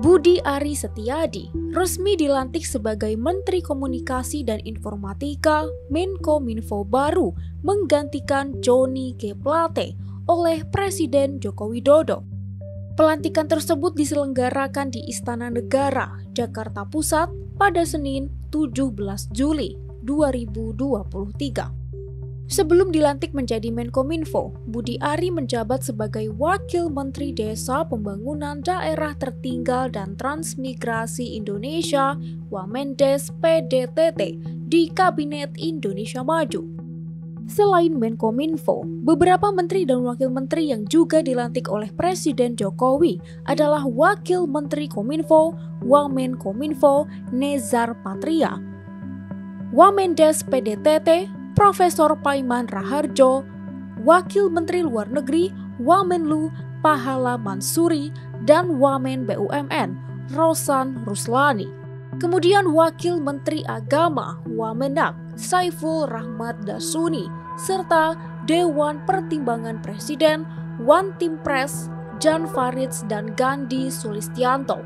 Budi Ari Setiadi resmi dilantik sebagai Menteri Komunikasi dan Informatika Menkominfo baru menggantikan Joni G. Plate oleh Presiden Joko Widodo. Pelantikan tersebut diselenggarakan di Istana Negara, Jakarta Pusat pada Senin 17 Juli 2023. Sebelum dilantik menjadi Menkominfo, Budi Ari menjabat sebagai Wakil Menteri Desa Pembangunan Daerah Tertinggal dan Transmigrasi Indonesia Wamendes PDTT di Kabinet Indonesia Maju. Selain Menkominfo, beberapa menteri dan wakil menteri yang juga dilantik oleh Presiden Jokowi adalah Wakil Menteri Kominfo, Wamenkominfo, Nezar Patria, Wamendes PDTT, Profesor Paiman Raharjo, Wakil Menteri Luar Negeri Wamenlu Pahala Mansuri dan Wamen BUMN Rosan Ruslani. Kemudian Wakil Menteri Agama Wamenak Saiful Rahmat Dasuni serta Dewan Pertimbangan Presiden One Team Press Jan Farids dan Gandhi Sulistianto.